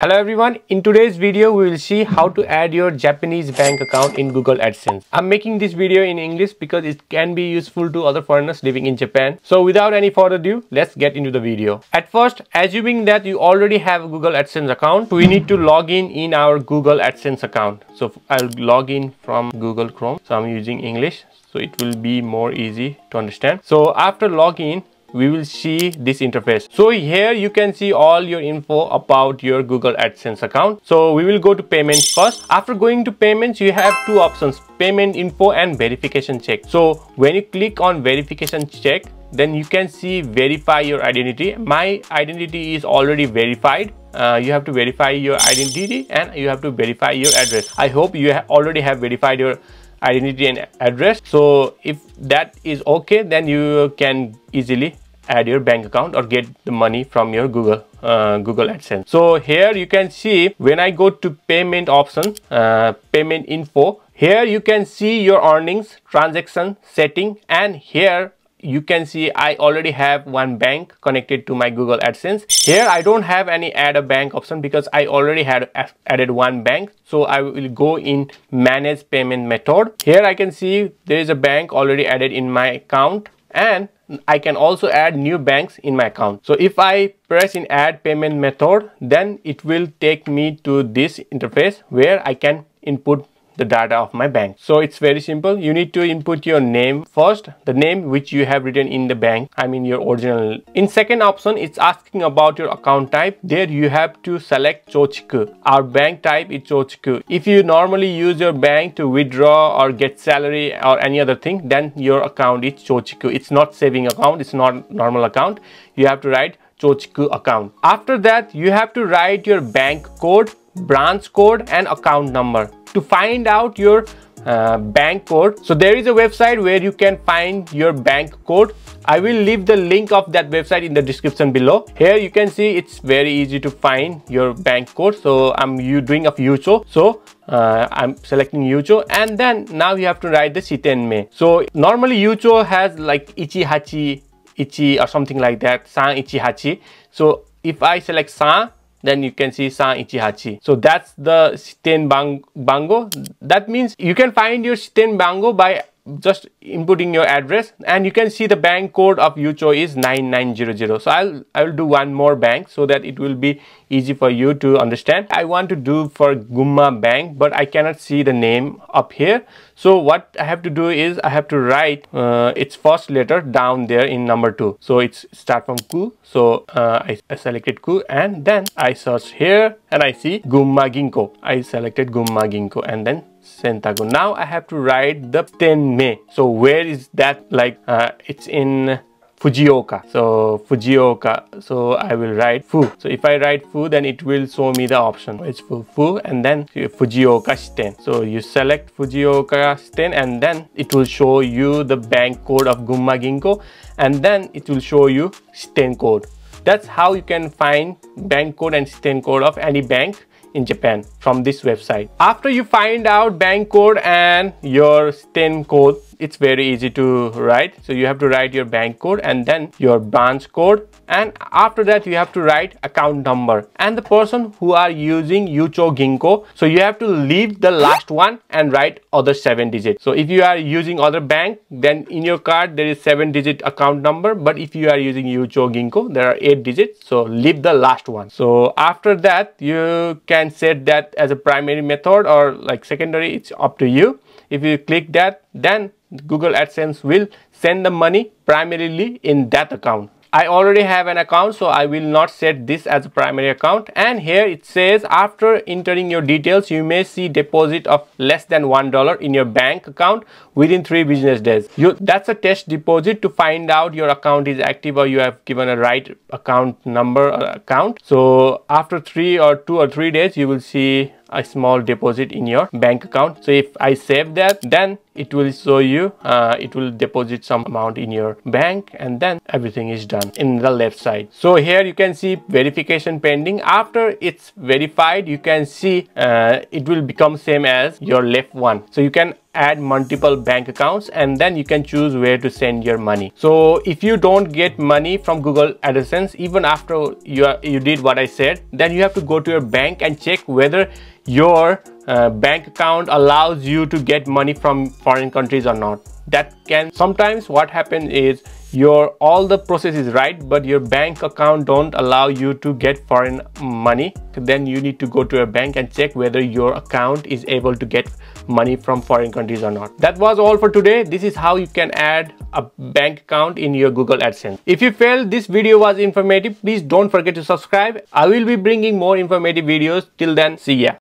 Hello everyone, in today's video we will see how to add your Japanese bank account in Google AdSense. I'm making this video in English because it can be useful to other foreigners living in Japan. So without any further ado, let's get into the video. At first, assuming that you already have a Google AdSense account, we need to log in in our Google AdSense account. So I'll log in from Google Chrome. So I'm using English so it will be more easy to understand. So after login, we will see this interface. So here you can see all your info about your google adsense account. So we will go to payments first. After going to payments you have two options payment info and verification check. So when you click on verification check then you can see verify your identity. My identity is already verified. Uh, you have to verify your identity and you have to verify your address. I hope you ha already have verified your identity and address. So if that is okay then you can easily add your bank account or get the money from your google uh, google adsense. So here you can see when i go to payment option uh, payment info here you can see your earnings transaction setting and here you can see I already have one bank connected to my Google AdSense. Here I don't have any add a bank option because I already had added one bank. So I will go in manage payment method. Here I can see there is a bank already added in my account and I can also add new banks in my account. So if I press in add payment method then it will take me to this interface where I can input the data of my bank. So it's very simple. You need to input your name first, the name which you have written in the bank, I mean your original. In second option, it's asking about your account type. There you have to select Chochiku. Our bank type is Chochiku. If you normally use your bank to withdraw or get salary or any other thing, then your account is Chochiku. It's not saving account, it's not normal account. You have to write Chochiku account. After that, you have to write your bank code, branch code and account number to find out your uh, bank code so there is a website where you can find your bank code I will leave the link of that website in the description below. Here you can see it's very easy to find your bank code. So I'm you doing a Yucho. So uh, I'm selecting Yucho and then now you have to write the Shitenme. So normally Yucho has like Ichihachi, Ichi or something like that, San Ichihachi. So if I select San, then you can see San Ichihachi. So that's the Shiten bang Bango. That means you can find your Shiten Bango by just inputting your address and you can see the bank code of Yucho is 9900. So I'll I will do one more bank so that it will be easy for you to understand. I want to do for Gunma Bank but I cannot see the name up here. So what I have to do is I have to write uh, its first letter down there in number 2. So it's start from Ku. So uh, I, I, selected Ku and then I search here and I see Gunma Ginko. I selected Gunma Ginko and then Sentago. Now I have to write the Tenme. So where is that like uh, it's in Fujioka. So Fujioka. So I will write Fu. So if I write Fu, then it will show me the option. It's Fu Fu and then Fujioka Shiten. So you select Fujioka Shiten and then it will show you the bank code of Gunma Ginko and then it will show you Shiten code. That's how you can find bank code and Shiten code of any bank in Japan from this website. After you find out bank code and your Shiten code, it's very easy to write. So you have to write your bank code and then your branch code and after that you have to write account number and the person who are using Yucho Ginko. So you have to leave the last one and write other seven digits. So if you are using other bank then in your card there is seven digit account number but if you are using Yucho Ginko there are eight digits. So leave the last one. So after that you can set that as a primary method or like secondary it's up to you. If you click that then Google AdSense will send the money primarily in that account. I already have an account so I will not set this as a primary account. And here it says after entering your details you may see deposit of less than one dollar in your bank account within three business days. You that's a test deposit to find out your account is active or you have given a right account number or account. So after three or two or three days you will see a small deposit in your bank account. So if i save that then it will show you uh, it will deposit some amount in your bank and then everything is done in the left side. So here you can see verification pending. After it's verified you can see uh, it will become same as your left one. So you can add multiple bank accounts and then you can choose where to send your money. So if you don't get money from google adsense even after you, are, you did what i said then you have to go to your bank and check whether your uh, bank account allows you to get money from foreign countries or not. That can sometimes what happens is your all the process is right but your bank account don't allow you to get foreign money. Then you need to go to a bank and check whether your account is able to get money from foreign countries or not. That was all for today. This is how you can add a bank account in your google adsense. If you felt this video was informative. Please don't forget to subscribe. I will be bringing more informative videos. Till then see ya